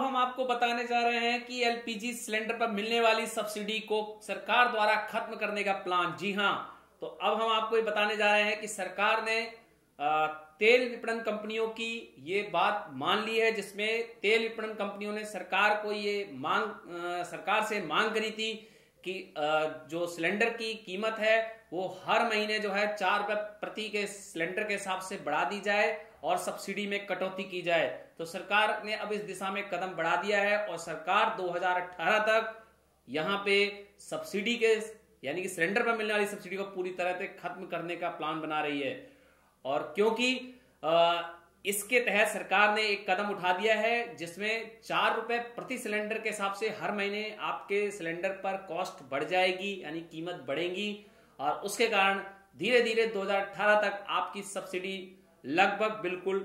अब हम आपको बताने जा रहे हैं कि एलपीजी सिलेंडर पर मिलने वाली सब्सिडी को सरकार द्वारा खत्म करने का प्लान। जी हाँ तो अब हम आपको ये बताने जा रहे हैं कि सरकार ने तेल विपणन कंपनियों की ये बात मान ली है, जिसमें तेल विपणन कंपनियों ने सरकार को ये मांग सरकार से मांग करी थी कि जो सिलेंडर की कीमत है, वो हर महीने जो है चार रुपए प्रति के सिलेंडर के हिसाब से बढ़ा दी जाए और सब्सिडी में कटौती की जाए। तो सरकार ने अब इस दिशा में कदम बढ़ा दिया है और सरकार 2018 तक यहाँ पे सब्सिडी के, यानी कि सिलेंडर पर मिलने वाली सब्सिडी को पूरी तरह से खत्म करने का प्लान बना रही है। और क्योंकि इसके तहत सरकार ने एक कदम उठा दिया है जिसमें चार रुपए प्रति सिलेंडर के हिसाब से हर महीने आपके सिलेंडर पर कॉस्ट बढ़ जाएगी यानी कीमत बढ़ेगी और उसके कारण धीरे धीरे 2018 तक आपकी सब्सिडी लगभग बिल्कुल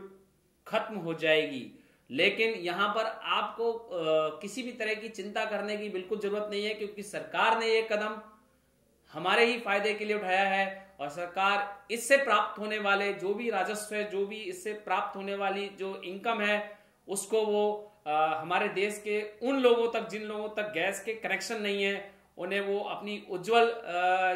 खत्म हो जाएगी। लेकिन यहाँ पर आपको आ, किसी भी तरह की चिंता करने की बिल्कुल ज़रूरत नहीं है क्योंकि सरकार ने यह कदम हमारे ही फ़ायदे के लिए उठाया है और सरकार इससे प्राप्त होने वाले जो भी राजस्व है जो भी इससे प्राप्त होने वाली जो इनकम है उसको वो आ, हमारे देश के उन लोगों तक जिन लोगों तक गैस के कनेक्शन नहीं है उन्हें वो अपनी उज्जवल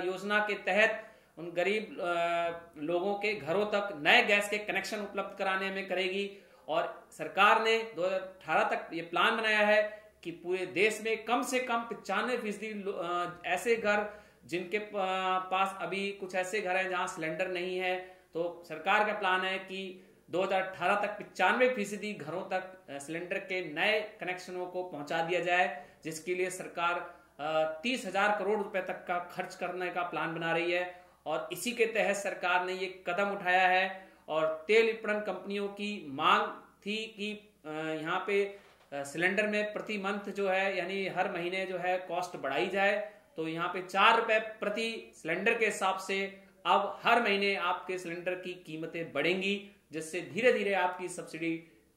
योजना के तहत उन गरीब आ, लोगों के घरों तक नए गैस के कनेक्शन उपलब्ध कराने में करेगी। और सरकार ने 2018 तक ये प्लान बनाया है कि पूरे देश में कम से कम पचानवे फ़ीसदी ऐसे घर जिनके पास अभी कुछ ऐसे घर हैं जहाँ सिलेंडर नहीं है तो सरकार का प्लान है कि 2018 तक पिचानवे फ़ीसदी घरों तक सिलेंडर के नए कनेक्शनों को पहुँचा दिया जाए, जिसके लिए सरकार तीस हज़ार करोड़ रुपए तक का खर्च करने का प्लान बना रही है। और इसी के तहत सरकार ने ये कदम उठाया है और तेल विपणन कंपनियों की मांग थी कि यहाँ पे सिलेंडर में प्रति मंथ जो है, यानी हर महीने जो है, कॉस्ट बढ़ाई जाए। तो यहाँ पे चार रुपए प्रति सिलेंडर के हिसाब से अब हर महीने आपके सिलेंडर की कीमतें बढ़ेंगी, जिससे धीरे धीरे आपकी सब्सिडी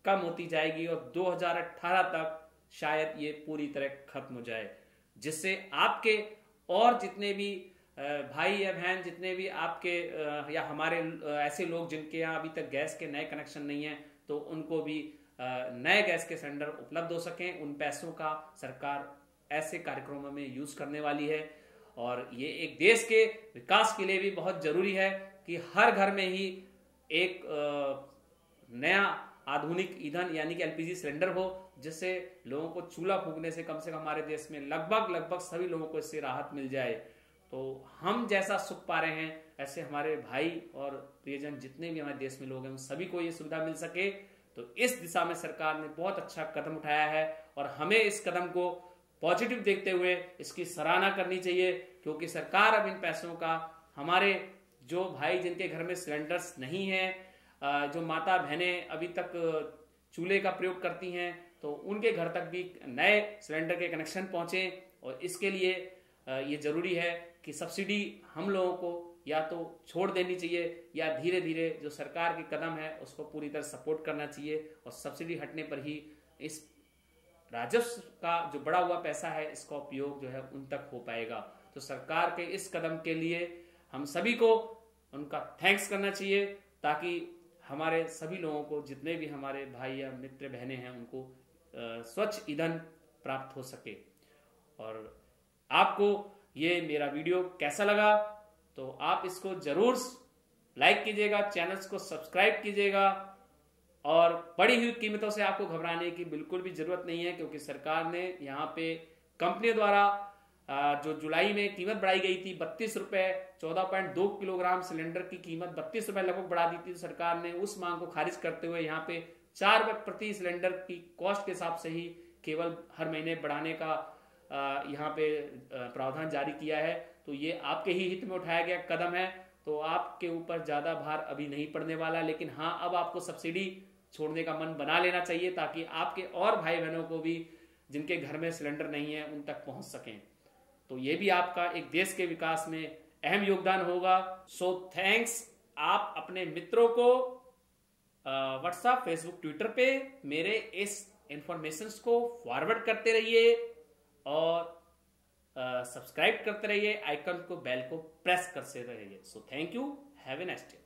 कम होती जाएगी और 2018 तक शायद ये पूरी तरह खत्म हो जाए, जिससे आपके और जितने भी भाई या बहन, जितने भी आपके या हमारे ऐसे लोग जिनके यहाँ अभी तक गैस के नए कनेक्शन नहीं है तो उनको भी नए गैस के सिलेंडर उपलब्ध हो सकें, उन पैसों का सरकार ऐसे कार्यक्रमों में यूज़ करने वाली है। और ये एक देश के विकास के लिए भी बहुत ज़रूरी है कि हर घर में ही एक नया आधुनिक ईंधन यानी कि एलपीजी सिलेंडर हो, जिससे लोगों को चूल्हा फूकने से कम से कम हमारे देश में लगभग लगभग सभी लोगों को इससे राहत मिल जाए। तो हम जैसा सुख पा रहे हैं, ऐसे हमारे भाई और प्रियजन जितने भी हमारे देश में लोग हैं, उन सभी को ये सुविधा मिल सके। तो इस दिशा में सरकार ने बहुत अच्छा कदम उठाया है और हमें इस कदम को पॉजिटिव देखते हुए इसकी सराहना करनी चाहिए, क्योंकि सरकार अब इन पैसों का हमारे जो भाई जिनके घर में सिलेंडर्स नहीं है जो माता बहनें अभी तक चूल्हे का प्रयोग करती हैं तो उनके घर तक भी नए सिलेंडर के कनेक्शन पहुँचे, और इसके लिए ये ज़रूरी है कि सब्सिडी हम लोगों को या तो छोड़ देनी चाहिए, या धीरे धीरे जो सरकार के कदम है, उसको पूरी तरह सपोर्ट करना चाहिए, और सब्सिडी हटने पर ही इस राजस्व का जो बड़ा हुआ पैसा है, इसका उपयोग जो है उन तक हो पाएगा। तो सरकार के इस कदम के लिए हम सभी को उनका थैंक्स करना चाहिए, ताकि हमारे सभी लोगों को, जितने भी हमारे भाई या मित्र बहनें हैं, उनको स्वच्छ ईंधन प्राप्त हो सके। और आपको ये मेरा वीडियो कैसा लगा तो आप इसको ज़रूर लाइक कीजिएगा चैनल्स को सब्सक्राइब कीजिएगा और बढ़ी हुई कीमतों से आपको घबराने की बिल्कुल भी ज़रूरत नहीं है, क्योंकि सरकार ने यहाँ पे कंपनियों द्वारा जो जुलाई में कीमत बढ़ाई गई थी बत्तीस रुपए, चौदह पॉइंट दो किलोग्राम सिलेंडर की कीमत बत्तीस रुपए लगभग बढ़ा दी थी। सरकार ने उस मांग को खारिज करते हुए यहाँ पे चार रुपए प्रति सिलेंडर की कॉस्ट के हिसाब से ही केवल हर महीने बढ़ाने का यहाँ पे प्रावधान जारी किया है। तो ये आपके ही हित में उठाया गया कदम है। तो आपके ऊपर ज़्यादा भार अभी नहीं पड़ने वाला, लेकिन हाँ अब आपको सब्सिडी छोड़ने का मन बना लेना चाहिए ताकि आपके और भाई बहनों को भी, जिनके घर में सिलेंडर नहीं है, उन तक पहुँच सकें। तो ये भी आपका एक देश के विकास में अहम योगदान होगा। सो थैंक्स आप अपने मित्रों को व्हाट्सएप फेसबुक ट्विटर पे मेरे इस इंफॉर्मेशन को फॉरवर्ड करते रहिए और सब्सक्राइब करते रहिए। आइकन को बेल को प्रेस करते रहिए। So thank you have a next